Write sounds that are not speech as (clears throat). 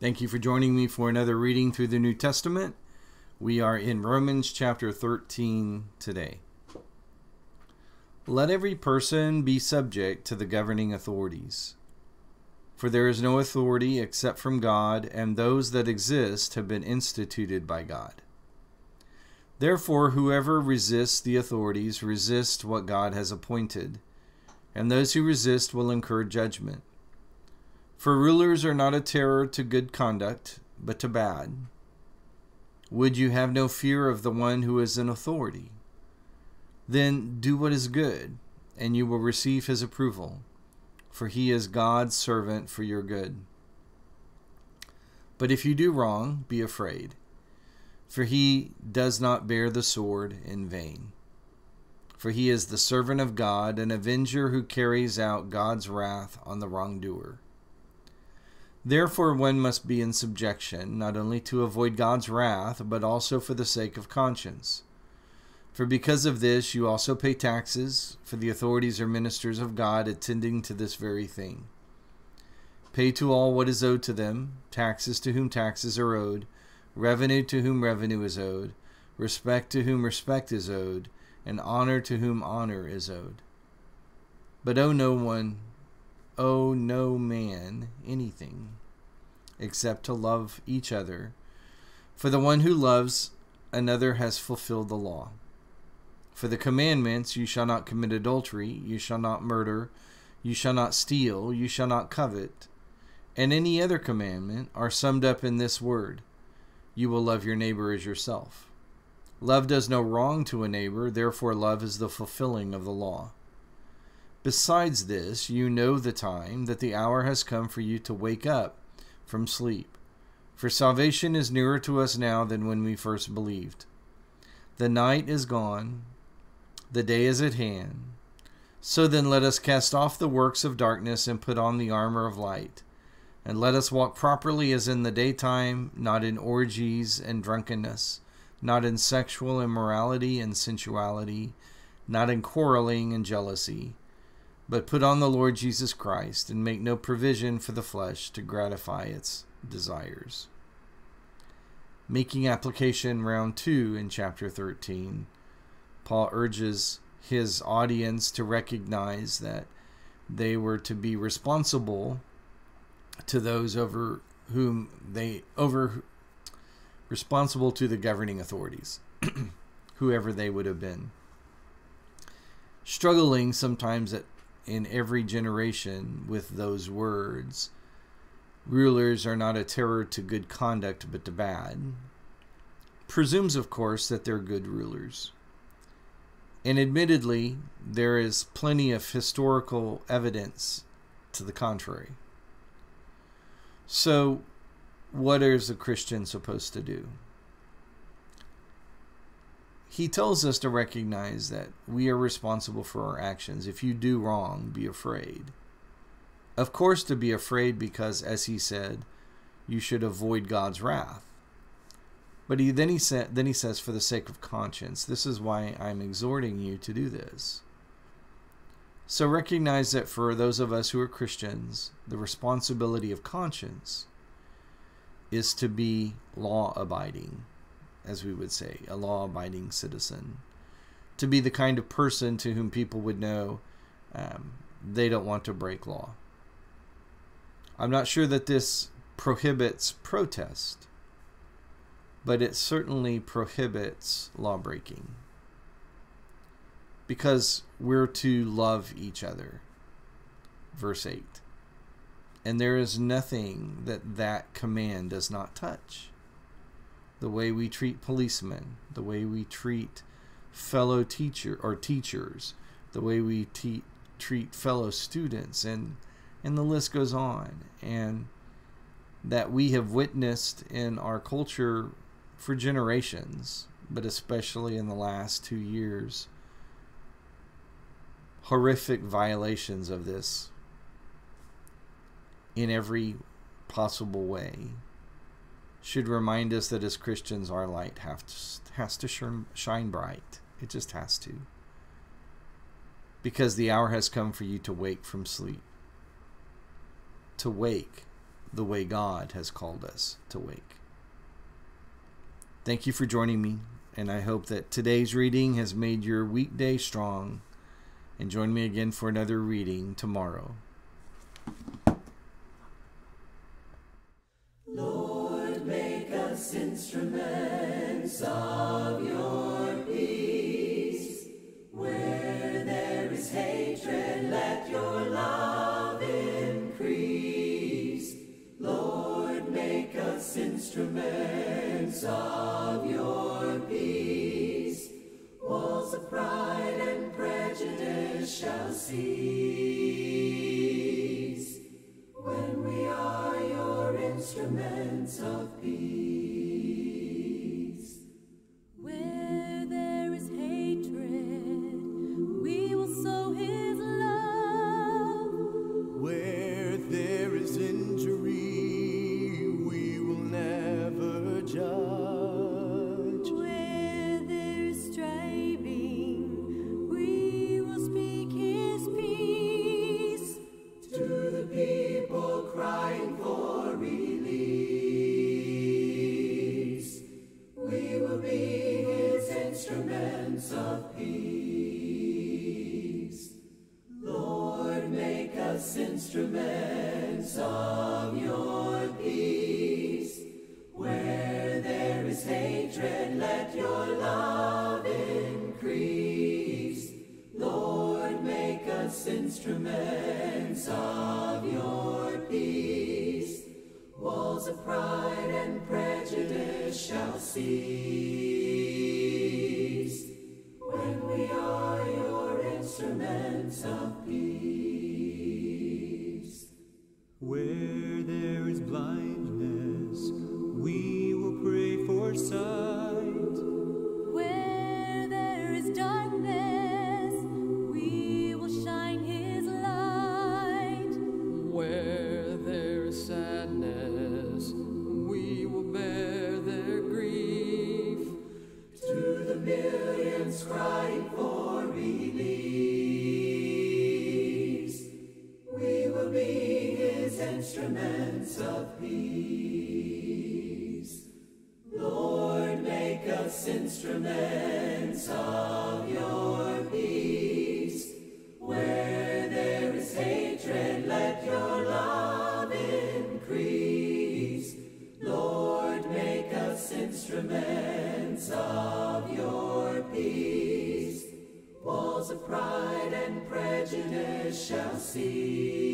Thank you for joining me for another reading through the New Testament. We are in Romans chapter 13 today. Let every person be subject to the governing authorities. For there is no authority except from God, and those that exist have been instituted by God. Therefore, whoever resists the authorities resists what God has appointed, and those who resist will incur judgment. For rulers are not a terror to good conduct, but to bad. Would you have no fear of the one who is in authority? Then do what is good, and you will receive his approval, for he is God's servant for your good. But if you do wrong, be afraid, for he does not bear the sword in vain. For he is the servant of God, an avenger who carries out God's wrath on the wrongdoer. Therefore, one must be in subjection, not only to avoid God's wrath, but also for the sake of conscience. For because of this, you also pay taxes, for the authorities are ministers of God, attending to this very thing. Pay to all what is owed to them taxes to whom taxes are owed, revenue to whom revenue is owed, respect to whom respect is owed, and honor to whom honor is owed. But owe no one owe no man anything except to love each other. For the one who loves another has fulfilled the law. For the commandments, you shall not commit adultery, you shall not murder, you shall not steal, you shall not covet, and any other commandment are summed up in this word you will love your neighbor as yourself. Love does no wrong to a neighbor, therefore, love is the fulfilling of the law. Besides this, you know the time that the hour has come for you to wake up from sleep. For salvation is nearer to us now than when we first believed. The night is gone, the day is at hand. So then let us cast off the works of darkness and put on the armor of light. And let us walk properly as in the daytime, not in orgies and drunkenness, not in sexual immorality and sensuality, not in quarreling and jealousy but put on the Lord Jesus Christ and make no provision for the flesh to gratify its desires. Making application round two in chapter 13, Paul urges his audience to recognize that they were to be responsible to those over whom they over responsible to the governing authorities, (clears throat) whoever they would have been. Struggling sometimes at in every generation with those words. Rulers are not a terror to good conduct, but to bad. Presumes, of course, that they're good rulers. And admittedly, there is plenty of historical evidence to the contrary. So, what is a Christian supposed to do? He tells us to recognize that we are responsible for our actions. If you do wrong, be afraid. Of course, to be afraid because, as he said, you should avoid God's wrath. But he then he said then he says, for the sake of conscience, this is why I'm exhorting you to do this. So recognize that for those of us who are Christians, the responsibility of conscience is to be law abiding as we would say, a law abiding citizen. To be the kind of person to whom people would know um, they don't want to break law. I'm not sure that this prohibits protest, but it certainly prohibits law breaking. Because we're to love each other. Verse 8. And there is nothing that that command does not touch the way we treat policemen, the way we treat fellow teacher or teachers, the way we te- treat fellow students, and and the list goes on. And that we have witnessed in our culture for generations, but especially in the last two years, horrific violations of this in every possible way should remind us that as Christians, our light have to, has to shine bright. It just has to. Because the hour has come for you to wake from sleep. To wake the way God has called us to wake. Thank you for joining me, and I hope that today's reading has made your weekday strong. And join me again for another reading tomorrow. Lord, instruments of your peace. Where there is hatred, let your love increase. Lord, make us instruments of your peace. Walls of pride and prejudice shall cease instruments of your peace. Where there is hatred, let your love increase. Lord, make us instruments of your peace. Walls of pride and prejudice shall cease instruments of peace. Lord, make us instruments of your peace. Where there is hatred, let your love increase. Lord, make us instruments of your peace. Walls of pride and prejudice shall cease